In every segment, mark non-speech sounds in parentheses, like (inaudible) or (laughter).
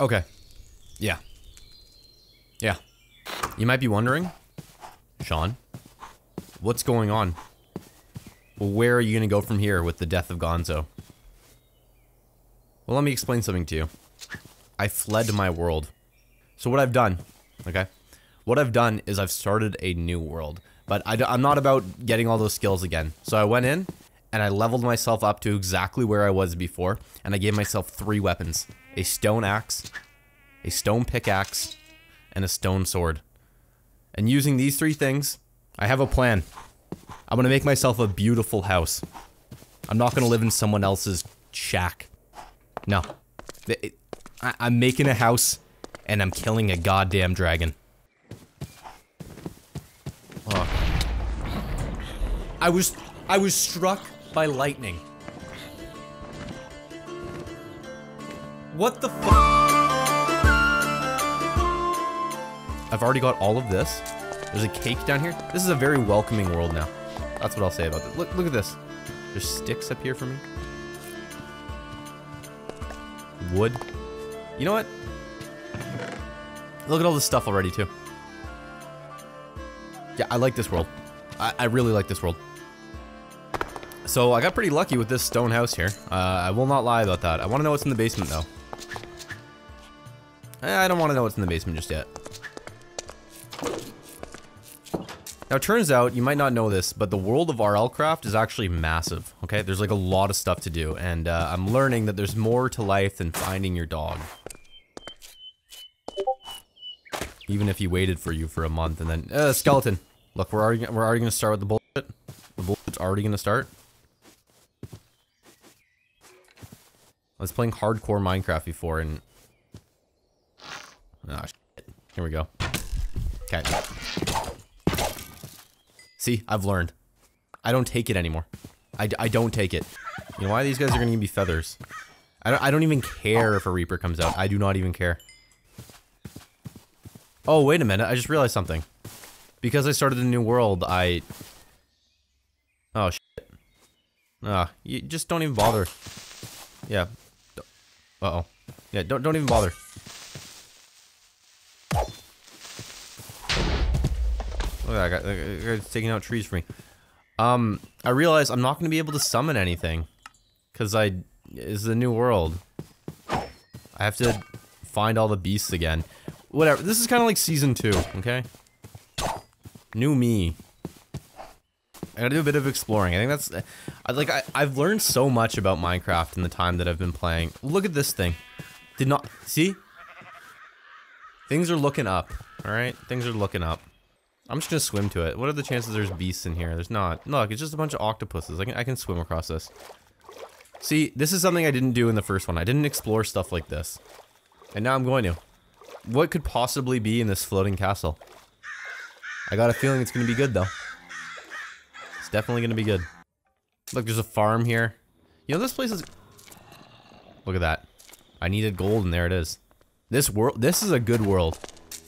Okay. Yeah. Yeah. You might be wondering, Sean, what's going on? Where are you going to go from here with the death of Gonzo? Well, let me explain something to you. I fled my world. So what I've done, okay? What I've done is I've started a new world. But I, am not about getting all those skills again. So I went in and I leveled myself up to exactly where I was before. And I gave myself three weapons. A stone axe, a stone pickaxe, and a stone sword. And using these three things, I have a plan. I'm gonna make myself a beautiful house. I'm not gonna live in someone else's shack. No. I I'm making a house, and I'm killing a goddamn dragon. Oh. I was I was struck by lightning. What the fuck? I've already got all of this. There's a cake down here. This is a very welcoming world now. That's what I'll say about it. Look, look at this. There's sticks up here for me. Wood. You know what? Look at all this stuff already, too. Yeah, I like this world. I, I really like this world. So I got pretty lucky with this stone house here. Uh, I will not lie about that. I want to know what's in the basement, though. Eh, I don't want to know what's in the basement just yet. Now, it turns out, you might not know this, but the world of RLCraft is actually massive, okay? There's like a lot of stuff to do, and uh, I'm learning that there's more to life than finding your dog. Even if he waited for you for a month and then- uh, skeleton. Look, we're already, we're already gonna start with the bullshit. The bullshit's already gonna start. I was playing hardcore Minecraft before and... Ah, shit. Here we go. Okay. See, I've learned. I don't take it anymore. I, I don't take it. You know why these guys are gonna give me feathers? I don't, I don't even care if a Reaper comes out. I do not even care. Oh, wait a minute. I just realized something. Because I started a new world, I... Oh, shit. Ah, you just don't even bother. Yeah. Uh-oh. Yeah, don't, don't even bother. Look at that guy. That guy's taking out trees for me. Um, I realize I'm not going to be able to summon anything. Because I... is a new world. I have to find all the beasts again. Whatever. This is kind of like season two, okay? New me. I gotta do a bit of exploring. I think that's... I, like, I, I've learned so much about Minecraft in the time that I've been playing. Look at this thing. Did not... See? Things are looking up, alright? Things are looking up. I'm just gonna swim to it. What are the chances there's beasts in here? There's not. Look, it's just a bunch of octopuses. I can, I can swim across this. See, this is something I didn't do in the first one. I didn't explore stuff like this. And now I'm going to. What could possibly be in this floating castle? I got a feeling it's gonna be good, though. Definitely gonna be good. Look, there's a farm here. You know, this place is... Look at that. I needed gold, and there it is. This world... This is a good world.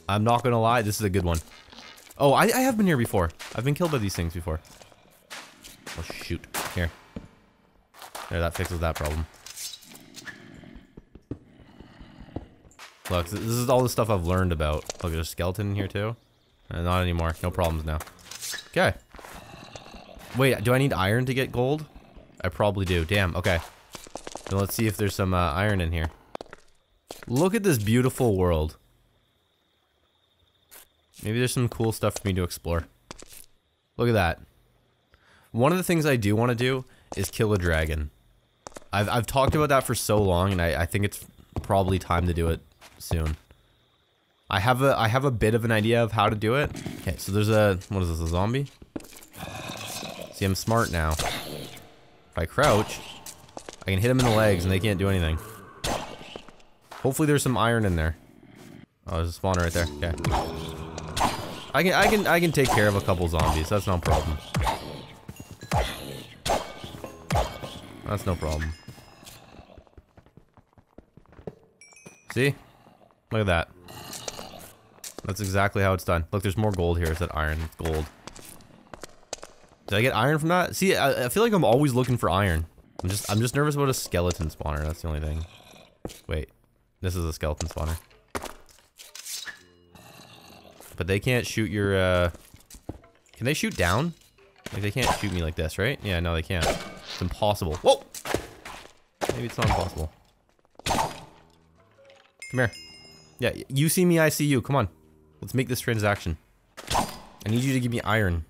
I'm not gonna lie, this is a good one. Oh, I, I have been here before. I've been killed by these things before. Oh, shoot. Here. There, that fixes that problem. Look, this is all the stuff I've learned about. Look, there's a skeleton in here too. Uh, not anymore. No problems now. Okay. Wait, do I need iron to get gold? I probably do. Damn, okay. Then let's see if there's some uh, iron in here. Look at this beautiful world. Maybe there's some cool stuff for me to explore. Look at that. One of the things I do want to do is kill a dragon. I've, I've talked about that for so long, and I, I think it's probably time to do it soon. I have a I have a bit of an idea of how to do it. Okay, so there's a what is this, a zombie? See, I'm smart now. If I crouch, I can hit them in the legs and they can't do anything. Hopefully there's some iron in there. Oh, there's a spawner right there. Okay. I can I can I can take care of a couple zombies. That's no problem. That's no problem. See? Look at that. That's exactly how it's done. Look, there's more gold here. It's that iron. It's gold. Did I get iron from that? See, I, I, feel like I'm always looking for iron. I'm just I'm just nervous about a skeleton spawner. That's the only thing. Wait. This is a skeleton spawner. But they can't shoot your, uh... Can they shoot down? Like, they can't shoot me like this, right? Yeah, no, they can't. It's impossible. Whoa! Maybe it's not impossible. Come here. Yeah, you see me, I see you. Come on. Let's make this transaction. I need you to give me iron.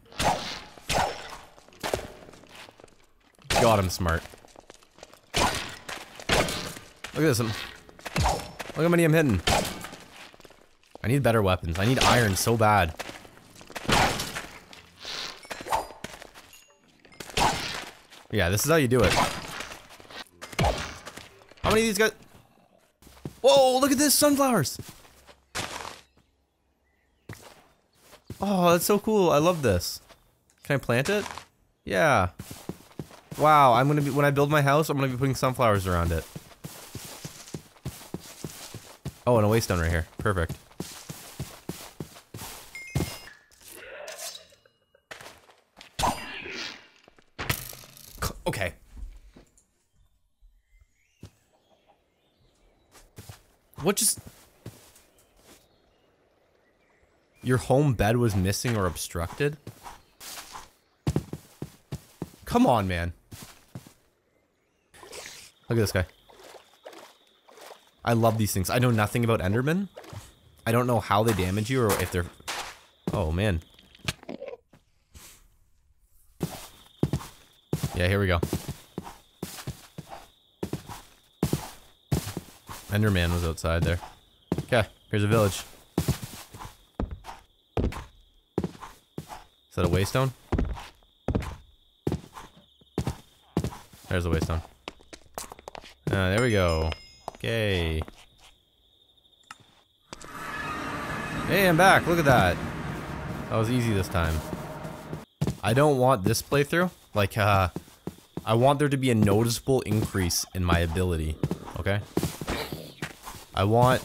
God, I'm smart. Look at this. I'm, look how many I'm hitting. I need better weapons. I need iron so bad. Yeah, this is how you do it. How many of these guys? Whoa, look at this, sunflowers. Oh, that's so cool. I love this. Can I plant it? Yeah. Wow, I'm gonna be, when I build my house, I'm gonna be putting sunflowers around it. Oh, and a waystone right here. Perfect. Okay. What just... Your home bed was missing or obstructed? Come on, man. Look at this guy. I love these things. I know nothing about Enderman. I don't know how they damage you or if they're... Oh, man. Yeah, here we go. Enderman was outside there. Okay, here's a village. Is that a waystone? There's a waystone. Uh, there we go. Okay. Hey, I'm back. Look at that. That was easy this time. I don't want this playthrough. Like, uh, I want there to be a noticeable increase in my ability. Okay? I want...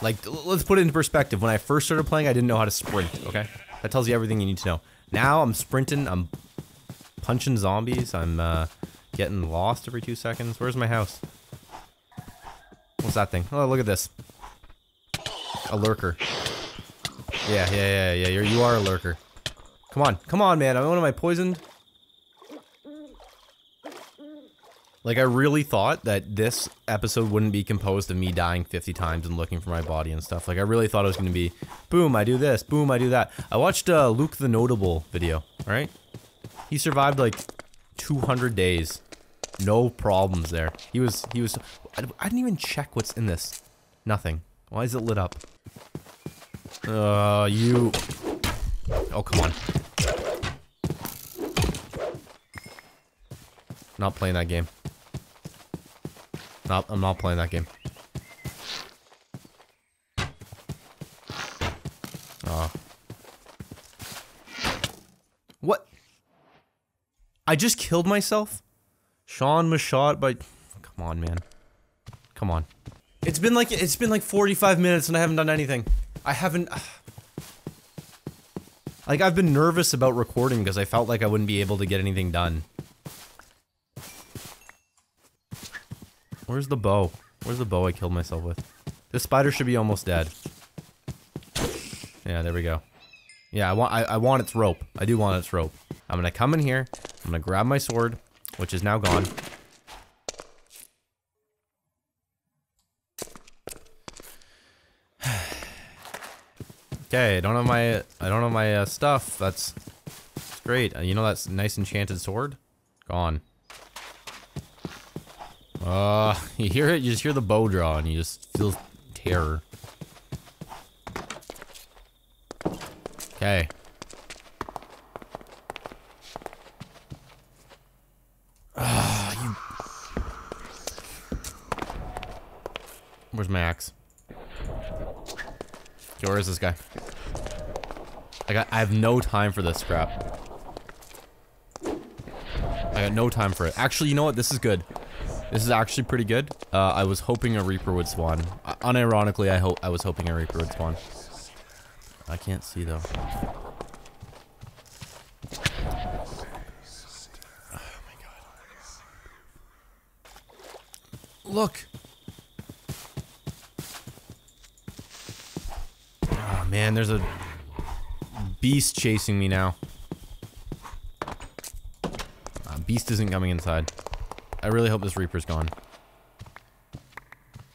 Like, let's put it into perspective. When I first started playing, I didn't know how to sprint, okay? That tells you everything you need to know. Now, I'm sprinting, I'm punching zombies, I'm, uh, getting lost every two seconds. Where's my house? What's that thing? Oh, look at this. A lurker. Yeah, yeah, yeah, yeah, you're, you are a lurker. Come on, come on, man. I'm what am I, poisoned? Like, I really thought that this episode wouldn't be composed of me dying 50 times and looking for my body and stuff. Like, I really thought it was going to be, boom, I do this, boom, I do that. I watched uh, Luke the Notable video, right? He survived, like, 200 days. No problems there. He was, he was, I, didn't even check what's in this. Nothing. Why is it lit up? Uh, you... Oh, come on. Not playing that game. Not, I'm not playing that game. Oh. What? I just killed myself? Sean was shot by... Come on, man. Come on. It's been like, it's been like 45 minutes and I haven't done anything. I haven't... (sighs) Like, I've been nervous about recording because I felt like I wouldn't be able to get anything done. Where's the bow? Where's the bow I killed myself with? This spider should be almost dead. Yeah, there we go. Yeah, I want I, I want its rope. I do want its rope. I'm gonna come in here. I'm gonna grab my sword, which is now gone. (sighs) okay, I don't have my I don't have my uh, stuff. That's, that's great. Uh, you know that's nice enchanted sword? Gone. Uh, (laughs) you hear it, you just hear the bow draw and you just feel terror. Okay. Ah, you... Where's Max? Okay, where is this guy? I got- I have no time for this crap. I got no time for it. Actually, you know what? This is good. This is actually pretty good. Uh, I was hoping a Reaper would spawn. Uh, unironically, I hope I was hoping a Reaper would spawn. I can't see though. (sighs) Oh my god. Look! Man, there's a beast chasing me now. Uh, beast isn't coming inside. I really hope this Reaper's gone.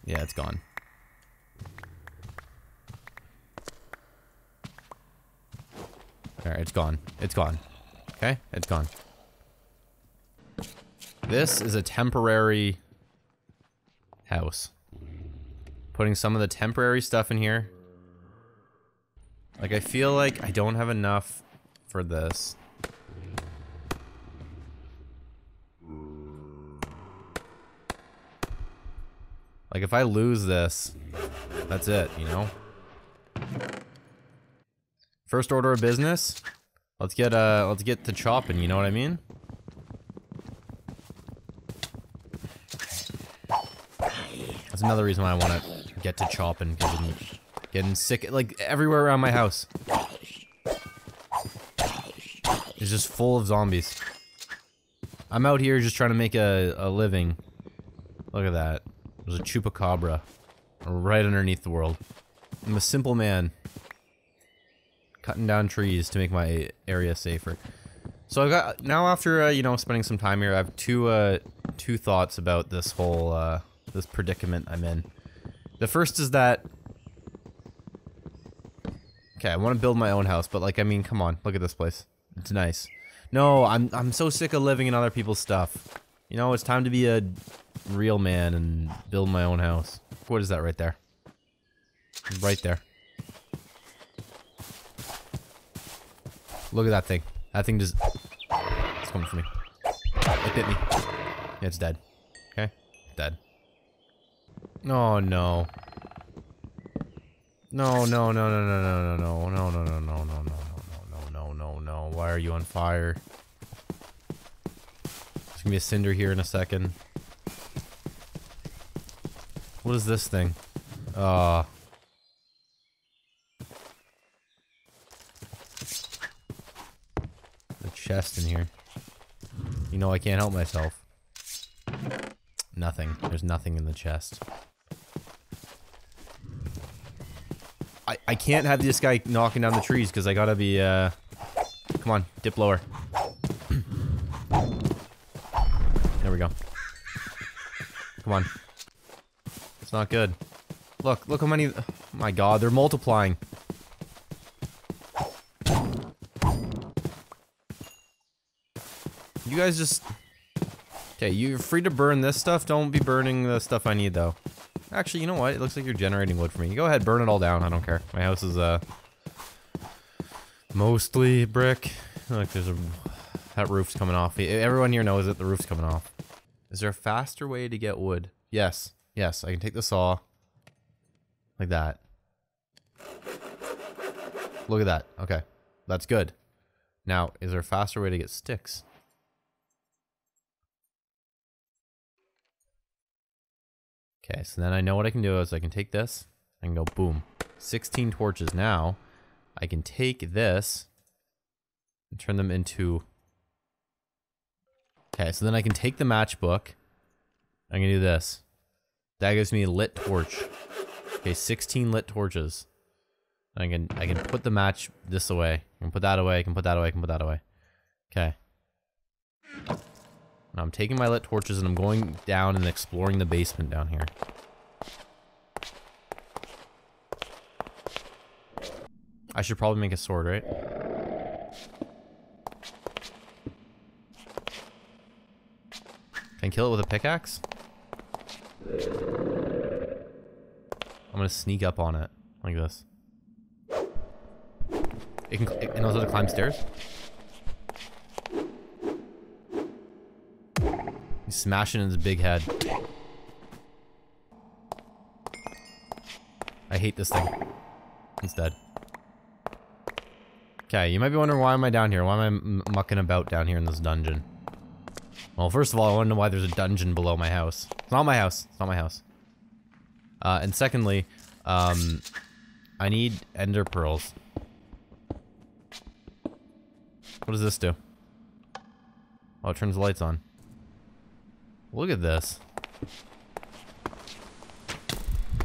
Yeah, it's gone. Alright, it's gone. It's gone. Okay, it's gone. This is a temporary house. Putting some of the temporary stuff in here. Like, I feel like I don't have enough for this. Like, if I lose this, that's it, you know? First order of business, let's get, uh, let's get to chopping, you know what I mean? That's another reason why I want to get to chopping, getting, getting sick, like, everywhere around my house. It's just full of zombies. I'm out here just trying to make a, a living. Look at that. There's a chupacabra right underneath the world. I'm a simple man. Cutting down trees to make my area safer. So I've got now after uh, you know spending some time here, I have two uh, two thoughts about this whole uh, this predicament I'm in. The first is that okay, I want to build my own house, but like I mean, come on, look at this place. It's nice. No, I'm I'm so sick of living in other people's stuff. You know, it's time to be a real man and build my own house. What is that right there? Right there. Look at that thing. That thing just... It's coming for me. It bit me. Yeah, it's dead. Okay? Dead. Oh, no. No, no, no, no, no, no, no, no, no, no, no, no, no, no, no, no, no, no, no. Why are you on fire? There's gonna be a cinder here in a second. What is this thing? Uh The chest in here. You know I can't help myself. Nothing. There's nothing in the chest. I, can't have this guy knocking down the trees because I gotta be, uh... Come on, dip lower. (clears throat) there we go. Come on. It's not good. Look, look how many... Oh my god, they're multiplying. You guys just... Okay, you're free to burn this stuff. Don't be burning the stuff I need, though. Actually, you know what? It looks like you're generating wood for me. Go ahead, burn it all down. I don't care. My house is, uh... Mostly brick. Look, there's a... That roof's coming off. Everyone here knows that the roof's coming off. Is there a faster way to get wood? Yes. Yes, I can take the saw. Like that. Look at that. Okay. That's good. Now, is there a faster way to get sticks? Okay, so then I know what I can do is I can take this and go boom. 16 torches. Now, I can take this and turn them into... Okay, so then I can take the matchbook. I'm gonna do this. That gives me a lit torch. Okay, 16 lit torches. I can I can put the match this away. I can put that away. I can put that away. I can put that away. Okay. Now I'm taking my lit torches and I'm going down and exploring the basement down here. I should probably make a sword, right? Can I kill it with a pickaxe? I'm gonna sneak up on it like this. It can. It knows how to climb stairs. He's smashing in his big head. I hate this thing. It's dead. Okay, you might be wondering why am I down here? Why am I mucking about down here in this dungeon? Well, first of all, I want to know why there's a dungeon below my house. It's not my house. It's not my house. Uh, and secondly, um, I need ender pearls. What does this do? Oh, it turns the lights on. Look at this.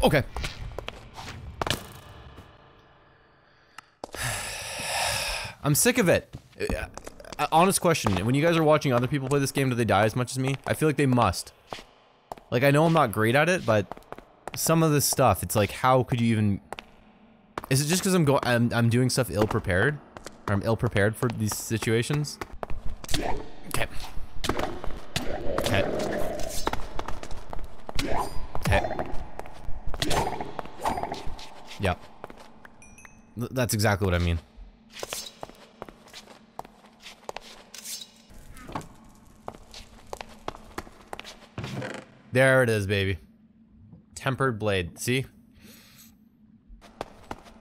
Okay. (sighs) I'm sick of it. Uh, uh, honest question, when you guys are watching other people play this game, do they die as much as me? I feel like they must. Like, I know I'm not great at it, but some of this stuff, it's like, how could you even... Is it just because I'm going, I'm, I'm doing stuff ill-prepared? Or I'm ill-prepared for these situations? Okay. Okay. Th that's exactly what I mean. There it is, baby. Tempered blade. See?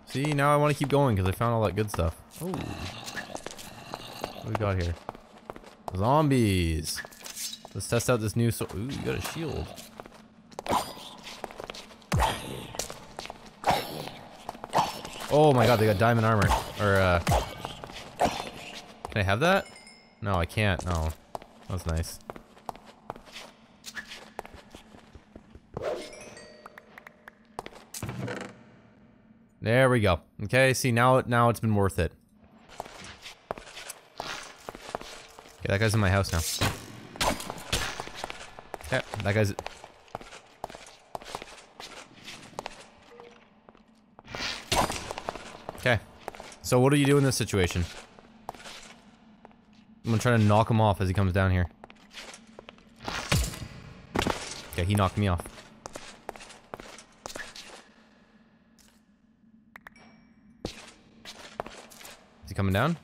See, now I want to keep going because I found all that good stuff. Oh. What we got here? Zombies. Let's test out this new Ooh, you got a shield. Oh my god, they got diamond armor. Or, uh... Can I have that? No, I can't. No. That was nice. There we go. Okay, see now now it's been worth it. Okay, that guy's in my house now. Yeah, that guy's Okay. So what do you do in this situation? I'm gonna try to knock him off as he comes down here. Okay, he knocked me off. Is he coming down?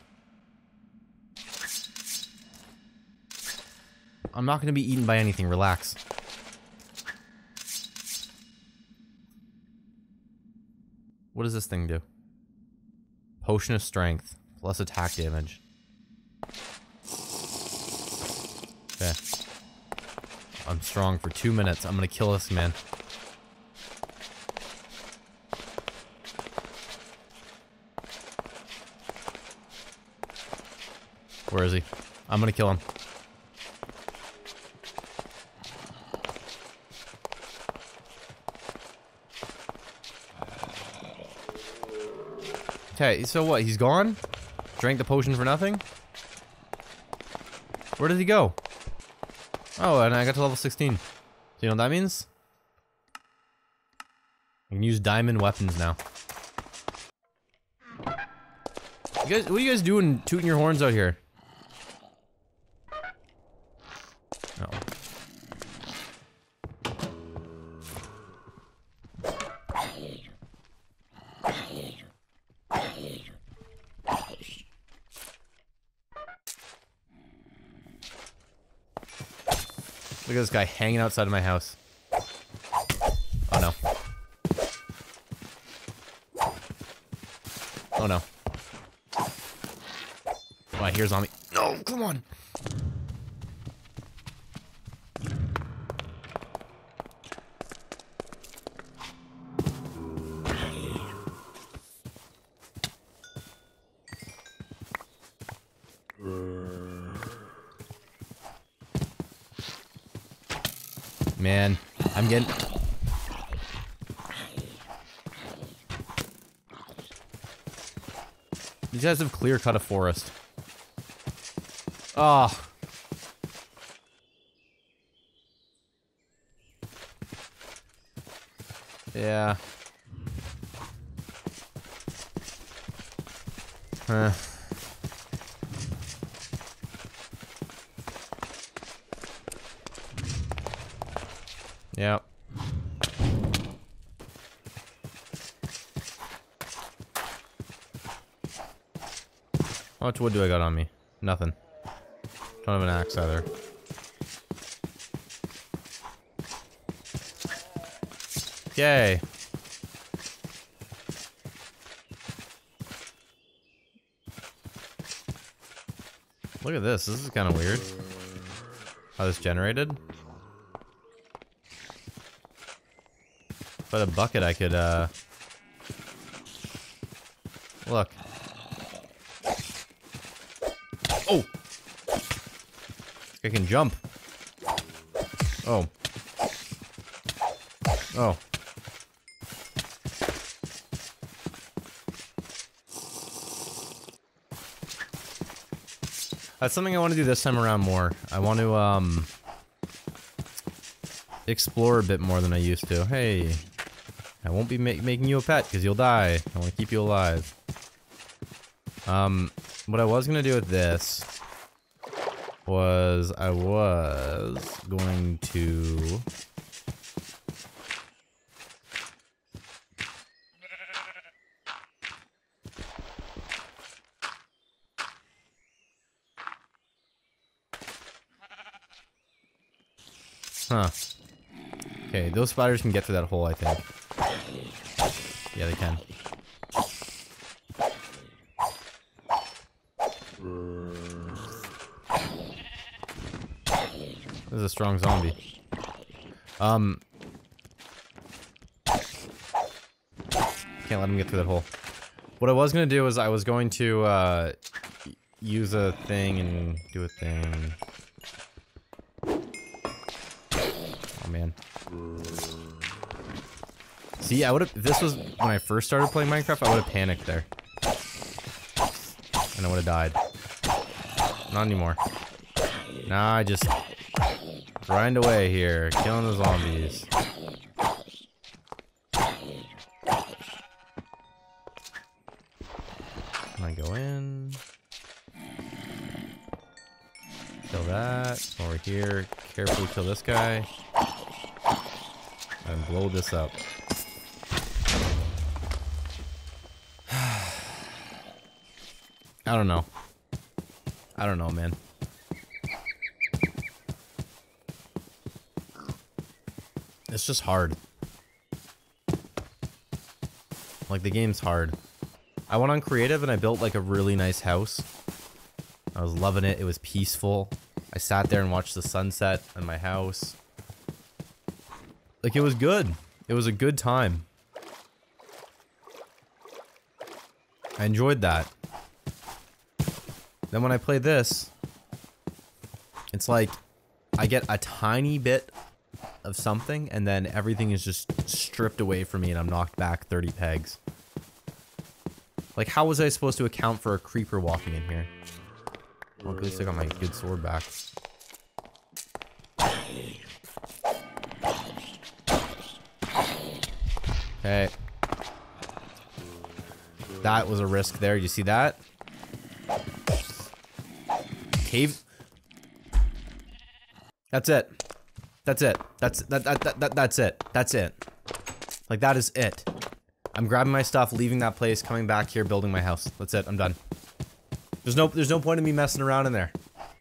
I'm not gonna be eaten by anything, relax. What does this thing do? Potion of Strength, plus attack damage. Okay. I'm strong for two minutes. I'm gonna kill this man. Where is he? I'm gonna kill him. Okay, so what? He's gone? Drank the potion for nothing? Where did he go? Oh, and I got to level 16. So you know what that means? I can use diamond weapons now. You guys, what are you guys doing tooting your horns out here? Look at this guy hanging outside of my house. Oh no. Oh no. Oh, I hear zombie. No, come on. I'm. These guys have clear cut a forest. Oh. Yeah. Huh. Much wood do I got on me? Nothing. Don't have an axe either. Yay. Look at this. This is kind of weird. How this generated. I a bucket, I could, uh... Look. Oh! I can jump. Oh. Oh. That's something I want to do this time around more. I want to, um... Explore a bit more than I used to. Hey. I won't be ma making you a pet, because you'll die. I want to keep you alive. Um, what I was going to do with this... Was I was going to... Huh. Okay, those spiders can get through that hole, I think. Yeah, they can. Is a strong zombie. Um. Can't let him get through that hole. What I was gonna do is I was going to, uh, use a thing and do a thing. Oh man. See, I would have. This was when I first started playing Minecraft. I would have panicked there, and I would have died. Not anymore. Nah, I just grind away here, killing the zombies. Can I go in? Kill that. Over here. Carefully kill this guy and blow this up. (sighs) I don't know. I don't know, man. It's just hard. Like, the game's hard. I went on creative and I built, like, a really nice house. I was loving it. It was peaceful. I sat there and watched the sunset in my house. Like, it was good. It was a good time. I enjoyed that. Then when I play this, it's like I get a tiny bit of something and then everything is just stripped away from me and I'm knocked back 30 pegs. Like how was I supposed to account for a creeper walking in here? Well, at least I got my good sword back. Okay. That was a risk there. You see that? Cave. That's it. That's it. That's that, that that that that's it. That's it. Like that is it. I'm grabbing my stuff, leaving that place, coming back here, building my house. That's it. I'm done. There's no there's no point in me messing around in there.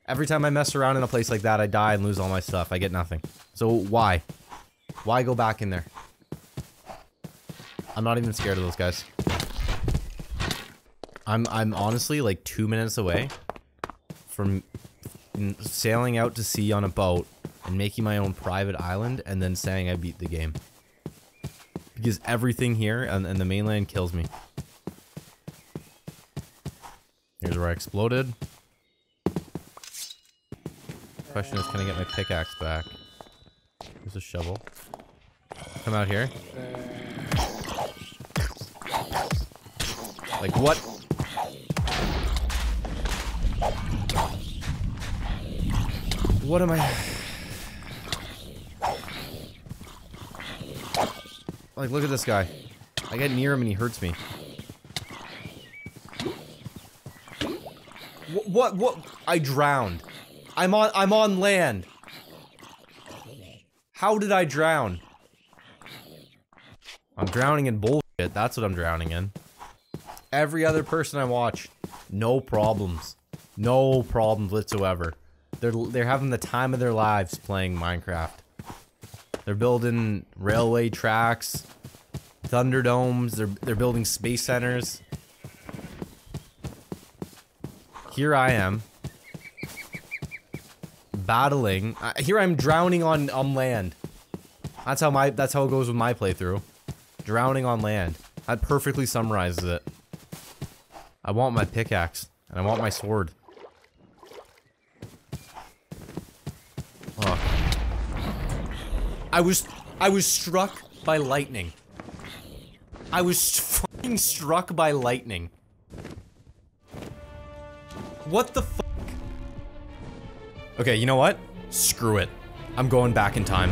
Every time I mess around in a place like that, I die and lose all my stuff. I get nothing. So why? Why go back in there? I'm not even scared of those guys. I'm I'm honestly like two minutes away from sailing out to sea on a boat and making my own private island and then saying I beat the game. Because everything here and, and the mainland kills me. Here's where I exploded. Question is, can I get my pickaxe back? There's a shovel. Come out here. Like, what? What am I... Like, look at this guy. I get near him and he hurts me. What, what, what? I drowned. I'm on, I'm on land. How did I drown? I'm drowning in bullshit. That's what I'm drowning in. Every other person I watch, no problems. No problems whatsoever. They're they're having the time of their lives playing Minecraft. They're building railway tracks, thunderdomes, they're they're building space centers. Here I am battling. Uh, here I'm drowning on on land. That's how my that's how it goes with my playthrough. Drowning on land. That perfectly summarizes it. I want my pickaxe. And I want my sword. I was... I was struck by lightning. I was fucking struck by lightning. What the fuck? Okay, you know what? Screw it. I'm going back in time.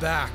Back.